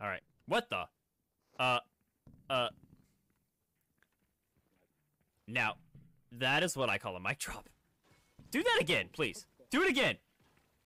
Alright. What the? Uh. Uh. Now, that is what I call a mic drop. Do that again, please. Do it again.